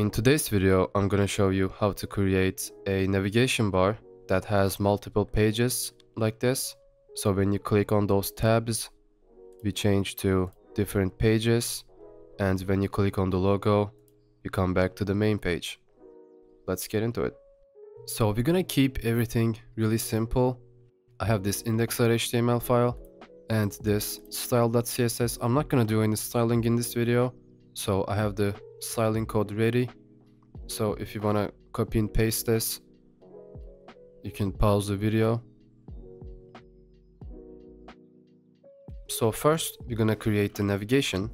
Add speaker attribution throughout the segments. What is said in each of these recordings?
Speaker 1: In today's video, I'm gonna show you how to create a navigation bar that has multiple pages like this. So when you click on those tabs, we change to different pages. And when you click on the logo, you come back to the main page. Let's get into it. So we're gonna keep everything really simple. I have this index.html file and this style.css. I'm not gonna do any styling in this video. So I have the styling code ready. So if you want to copy and paste this, you can pause the video. So first, we're going to create the navigation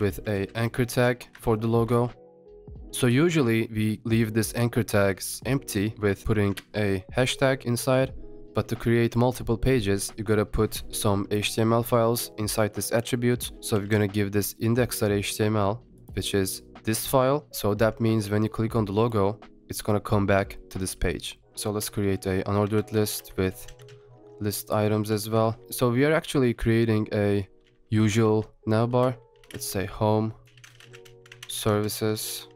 Speaker 1: with a anchor tag for the logo. So usually we leave this anchor tags empty with putting a hashtag inside. But to create multiple pages, you gotta put some HTML files inside this attribute. So we're gonna give this index.html which is this file. So that means when you click on the logo, it's gonna come back to this page. So let's create a unordered list with list items as well. So we are actually creating a usual navbar. Let's say home, services,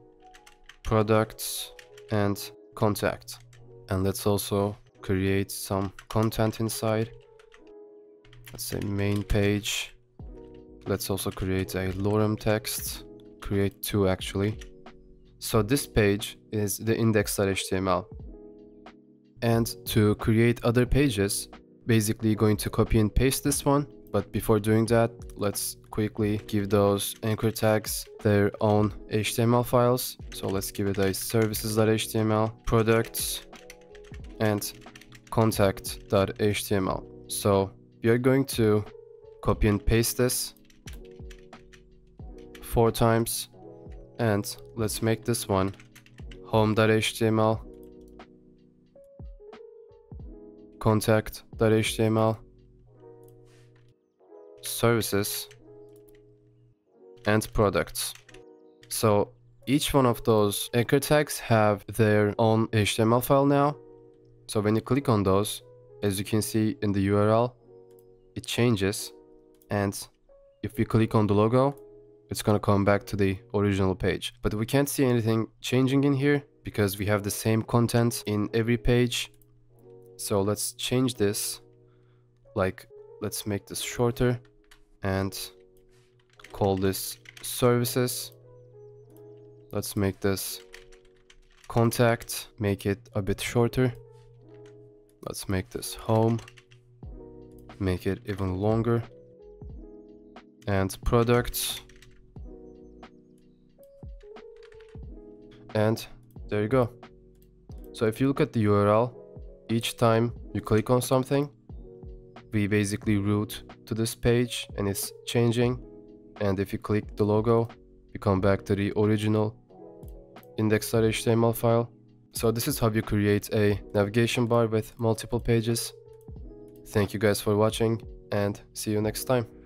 Speaker 1: products, and contact. And let's also create some content inside. Let's say main page. Let's also create a lorem text create two actually. So this page is the index.html. And to create other pages, basically going to copy and paste this one. But before doing that, let's quickly give those anchor tags their own HTML files. So let's give it a services.html, products, and contact.html. So we are going to copy and paste this four times and let's make this one home.html contact.html services and products so each one of those anchor tags have their own html file now so when you click on those as you can see in the url it changes and if we click on the logo it's gonna come back to the original page. But we can't see anything changing in here because we have the same content in every page. So let's change this. Like, let's make this shorter and call this services. Let's make this contact, make it a bit shorter. Let's make this home, make it even longer. And products, and there you go. So if you look at the URL, each time you click on something, we basically route to this page and it's changing. And if you click the logo, you come back to the original index.html file. So this is how you create a navigation bar with multiple pages. Thank you guys for watching and see you next time.